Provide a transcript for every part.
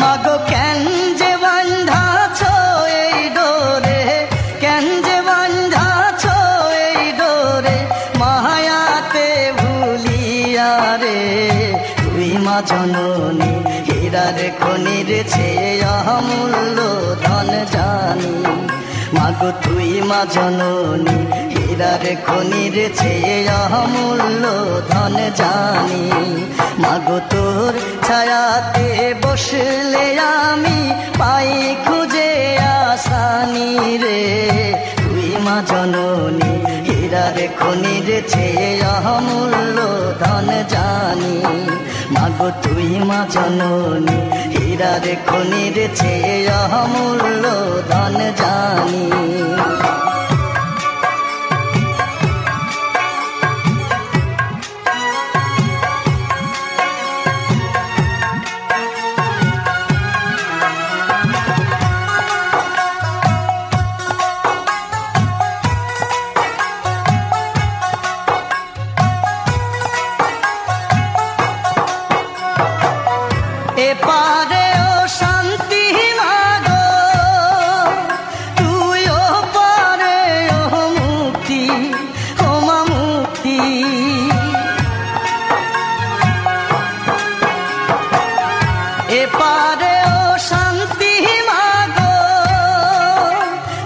মাগো, কেন যে বান্ধাছ এই ডোরে? কেন যে বান্ধাছ এই ডোরে? মায়াতে ভুলিয়া রে তুই মা জননী, হীরার খনির চেয়ে অমূল্য ধন জানি। মাগো, তুই মা জননী হীরার খনির চেয়ে অমূল্য ধন জানি। মাগো তোর ছায়াতে বসলে আমি পাই খুঁজে আসানি রে। তুই মা জননী, হীরার খনির চেয়ে অমূল্য ধন জানি। মাগো তুই মা জননী, হীরার খনির চেয়ে অমূল্য ধন জানি। এপারে ও শান্তি মাগো। তুই ও পারে ও মুক্তি, ও মা মুক্তি। এপারে ও শান্তি মাগো।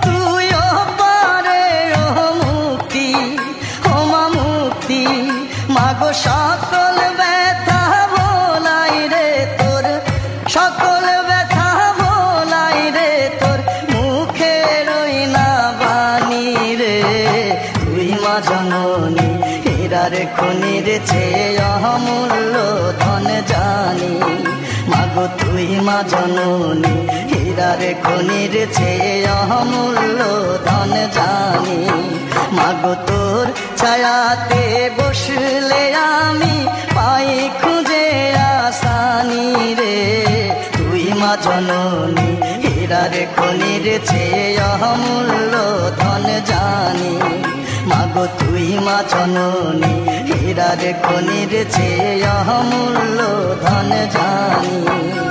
তুই ও পারে ও মুক্তি, ও মা মুক্তি। মাগো সকল হীরার খনির চেয়ে অমূল্য ধন জানি। মাগো তুই মা জননী, হীরার খনির চেয়ে অমূল্য ধন জানি। মাগো তোর ছায়াতে বসলে আমি পাই খুঁজে আসানি রে। তুই মা জননী, হীরার খনির চেয়ে অমূল্য ধন জানি। মাগো তুই মা জননী রে খনির চেয়ে অমূল্য ধন জানি।